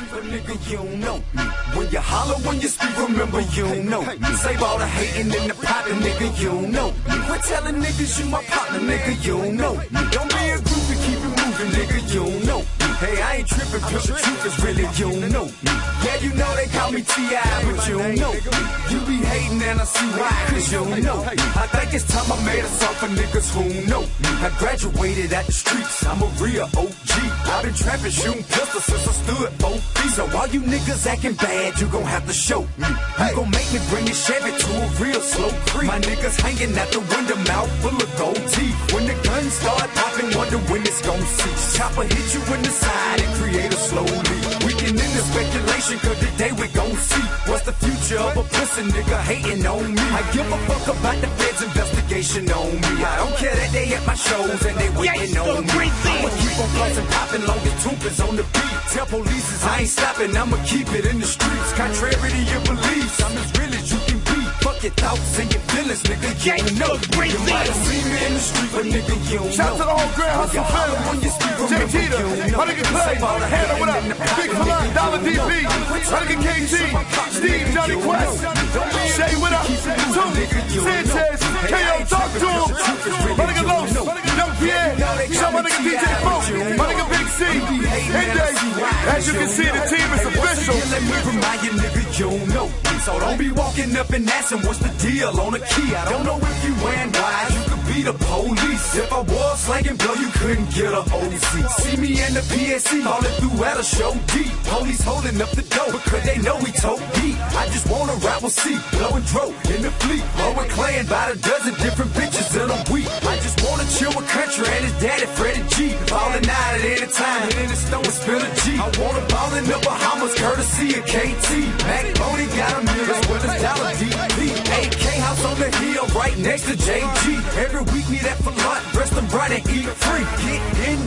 street, but nigga, you don't know me. When you holler when you speak, remember you don't know me. Save all the hating in the pocket, nigga, you don't know me. Quit telling niggas you my partner, nigga, you don't know me. Don't be a groupie, keep it moving, nigga, you don't know me. Hey, I ain't tripping, cause the truth is really you don't know me. Yeah, you know they call me T.I., but you don't know me. You be hating and I see why, cause you don't know me. I think it's time I made a song for niggas who know me. I graduated at the streets, I'm a real OG. I've been trapping, shooting pistols since I stood four feet. So all you niggas acting bad, you gon' have to show me. You gon' make me bring this Chevy to a real slow creep. My niggas hanging out the window, mouth full of gold teeth. When the guns start wonder when it's gon' cease. Chopper hit you in the side and create a slow leak. We can end the speculation, cause today we gon' see what's the future of a pussy nigga hating on me. I give a fuck about the feds' investigation on me. I don't care that they at my shows and they waiting on me. Popping long as Toomp is on the beat. Tell police I ain't stopping, I'ma keep it in the streets. Contrary to your beliefs, I'm as real as you can be. Fuck your thoughts and your feelings, nigga. You ain't know. You might have seen me in the street, but nigga, you don't Shout know. to the whole Grand Hustle family. when you speak, Jay Tita, you don't know. my nigga Clay, Save all the Hannah, what up? hating in the Big nigga, Dollar you don't DP, know. my nigga KT, Steve, Johnny Quest, Shay, what up? Two, Sanchez, KO, As you can see, the team is official. Let me remind you, nigga, you don't know. So don't be walking up and asking what's the deal on the key. I don't know if you wearing wise, you could be the police. If I was slanging blow, you couldn't get a OC. See me in the PSC, falling through at a show deep. Police holding up the door because they know we tote deep. I just wanna rap with C, blowing dro in the fleet. Blowing clan by the dozen different bitches in a week. I just wanna chill with country and his daddy Freddie G. Falling out at any time, and in the store and spill a. I ball in the Bahamas, courtesy of KT. Mac Boney got a meal as well as Dollar DP. AK house on the hill right next to JG. Every week need that for lunch, dress them bright and eat free. Get in